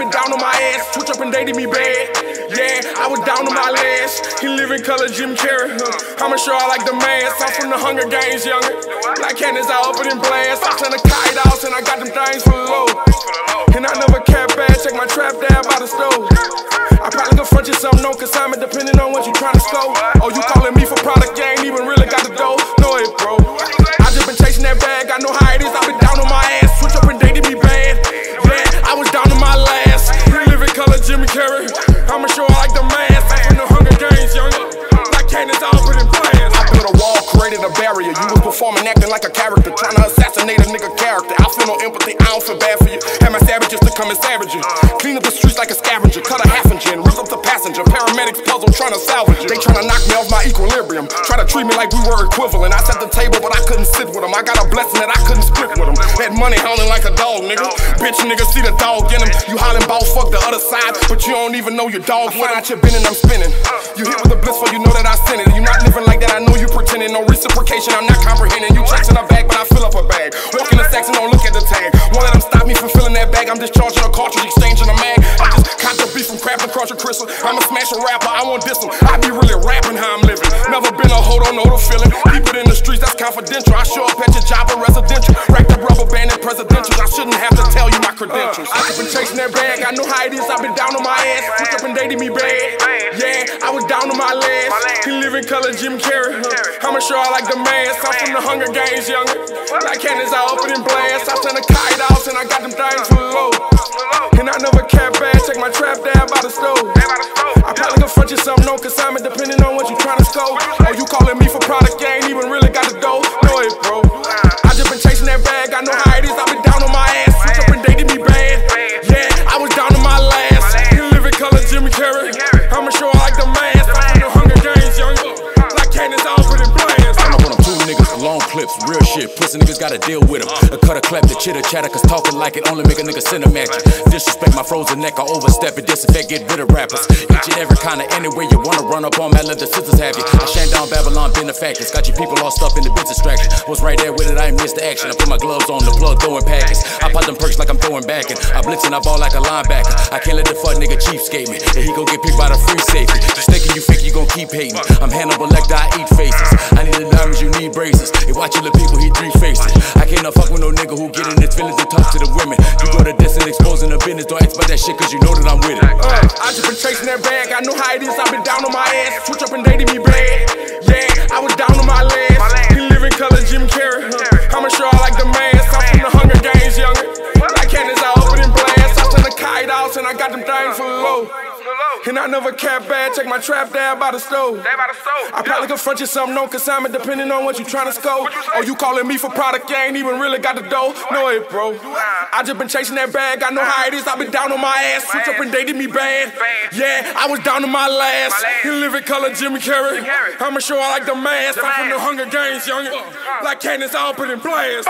been down on my ass. Switch up and dated me bad. Yeah, I was down on my last. He live in color, Jim Carrey. I'ma show I like the mask. I'm from the Hunger Games, younger. Black cannons, I open and blast. I turn the kite out, and I got them things for low. And I never care bad, check my trap down by the stove. I probably could front you something on consignment depending on what you trying to score. Oh, you calling me for product, you ain't even really got the dough. Was acting like a character, trying to assassinate a nigga character. I feel no empathy, I don't feel bad for you. Had my savages to come and savage you. Clean up the streets like a scavenger, cut a half in, rip up the passenger. Paramedics puzzle, trying to salvage it. They trying to knock me off my equilibrium, try to treat me like we were equivalent. I set the table, but I couldn't sit with them. I got a blessing that I couldn't split with them. That money howling like a dog, nigga. Bitch, nigga, see the dog in him. You hollering about fuck the other side, but you don't even know your dog with out your bending, I'm spinning. You hit with a blissful, you know that I sent it. You not living like that, I know you pretending. No reciprocation, I'm not comprehending. You checks in a bag, And don't look at the tag. Won't let them stop me from filling that bag. I'm discharging a cartridge, exchanging a mag. I just caught the beef from crapping across your crystal. I'm a smash a rapper, I won't diss him. I be really rapping how I'm living. Never been a hoe, don't know the feeling. Keep it in the streets, that's confidential. I show up at your job, a residential. Rack the rubber band and presidential. I shouldn't have to tell you my credentials. I just been chasing that bag, I know how it is. I've been down on my ass. Switch up and dated me bad. Yeah, I was down on my last. He live in color, Jim Carrey. I'ma show I like the mask. I'm from the Hunger Games, younger. Like cannons, I open and blast. I turn the kite out, and I got them things for low. And I never care bad, check my trap down by the stove. I probably could front you something on consignment depending on what you trying to score. Oh, you calling me for product, you ain't even really shit. Pussy niggas gotta deal with them. A cut a clap, the chitter chatter, cause talking like it only make a nigga cinematic. Disrespect my frozen neck, I overstep it, disinfect, get rid of rappers. Each and every kind of anywhere you wanna run up on, man, let the sisters have you. I shine down Babylon, benefactors. Got you people all stuck in the bitch distraction. Was right there with it, I ain't missed the action. I put my gloves on, the plug throwing packets. I pop them perks like I'm throwing back. and I blitz and I ball like a linebacker. I can't let the fuck nigga cheapskate me. And he gon' get picked by the free safety. Just thinking you gon' keep hating. I'm Hannibal Lecter, I eat faces. I need the diamonds, you need braces. Hey, watch you little people, he three faces. I can't fuck with no nigga who get in his feelings and talk to the women. You go to this and exposing the business, don't ask about that shit cause you know that I'm with it. Uh, I just been chasing that bag, I know how it is. I been down on my ass, switch up and dated me bad. Yeah, I was down on my last. And I never care bad, check my trap down by the stove. Down by the stove. I probably could front you something on consignment depending on what you trying to score. Oh, you calling me for product, you ain't even really got the dough. No, it, bro. I just been chasing that bag, I know how it is. I been down on my ass, switch up and dated me bad. Yeah, I was down on my last. He live in color, Jimmy Carrey. I'ma show I like the mask. I'm from the Hunger Games, young. Uh. Like cannons, I open and blast.